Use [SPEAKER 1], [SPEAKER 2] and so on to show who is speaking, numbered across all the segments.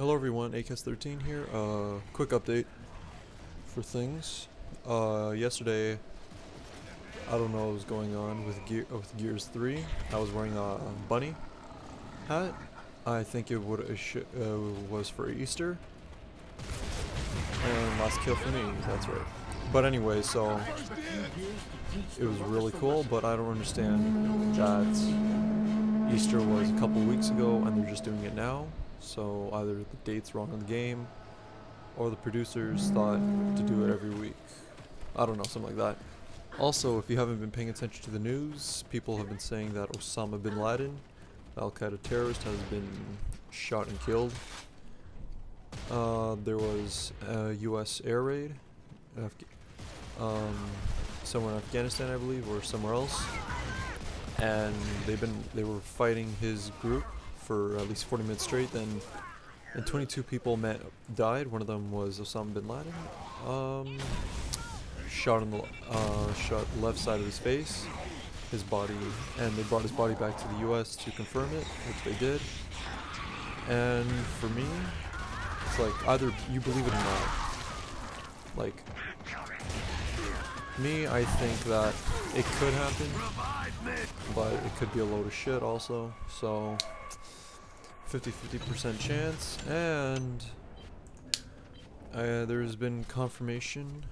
[SPEAKER 1] Hello everyone, akez13 here. Uh, quick update for things. Uh, yesterday, I don't know what was going on with Gear with Gears 3. I was wearing a bunny hat. I think it would uh, was for Easter. And last kill for me, that's right. But anyway, so it was really cool, but I don't understand that Easter was a couple weeks ago and they're just doing it now. So either the date's wrong on the game, or the producers thought to do it every week. I don't know, something like that. Also, if you haven't been paying attention to the news, people have been saying that Osama bin Laden, Al-Qaeda terrorist, has been shot and killed. Uh, there was a U.S. air raid, Af um, somewhere in Afghanistan, I believe, or somewhere else, and they've been they were fighting his group for at least 40 minutes straight. Then, and 22 people met, died. One of them was Osama bin Laden. Um, shot in the uh, shot left side of his face, his body, and they brought his body back to the U.S. to confirm it, which they did. And for me, it's like either you believe it or not. Like me, I think that it could happen, but it could be a load of shit also. So 50-50% chance, and uh, there's been confirmation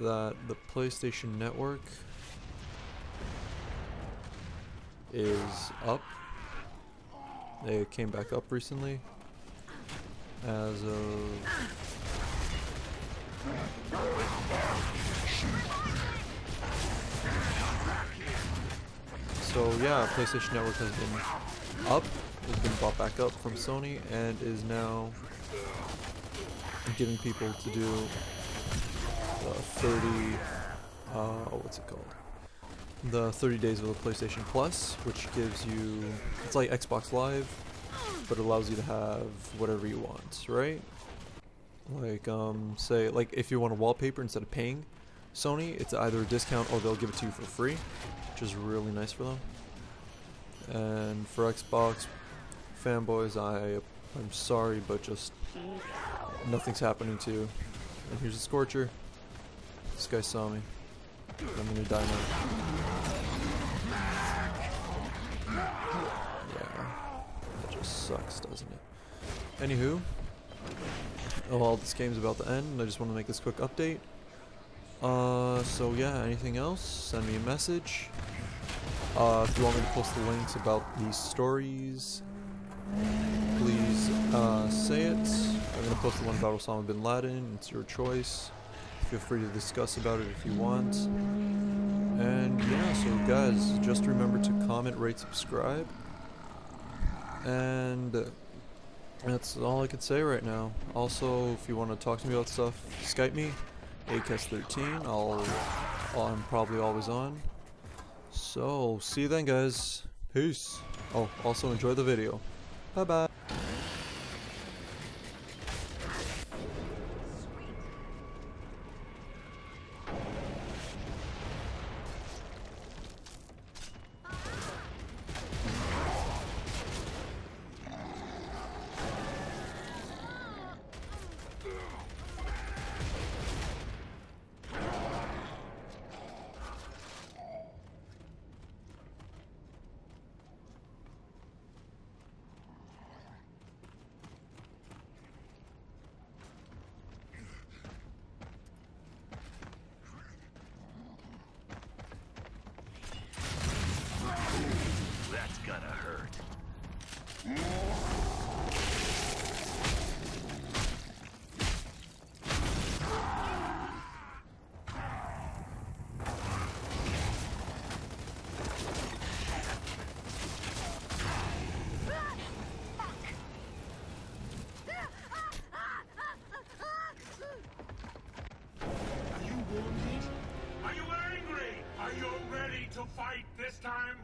[SPEAKER 1] that the PlayStation Network is up. They came back up recently as of so yeah, PlayStation Network has been up, has been bought back up from Sony, and is now giving people to do the 30, uh, what's it called? The 30 days of the PlayStation Plus, which gives you, it's like Xbox Live, but allows you to have whatever you want, right? Like, um, say, like if you want a wallpaper instead of paying Sony, it's either a discount or they'll give it to you for free, which is really nice for them. And for Xbox fanboys, I I'm sorry, but just nothing's happening to you. And here's a Scorcher. This guy saw me. I'm gonna die now. Yeah, that just sucks, doesn't it? Anywho, well, this game's about to end. I just want to make this quick update. Uh, so yeah, anything else? Send me a message. Uh, if you want me to post the links about these stories, please uh, say it. I'm going to post the one about Osama bin Laden. It's your choice. Feel free to discuss about it if you want. And yeah, so guys, just remember to comment, rate, subscribe. And that's all I can say right now. Also, if you want to talk to me about stuff, Skype me, akez13. I'll, I'm probably always on. So, see you then guys. Peace. Oh, also enjoy the video. Bye bye
[SPEAKER 2] gonna hurt. Are you angry? Are you ready to fight this time?